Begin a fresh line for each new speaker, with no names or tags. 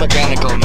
mechanical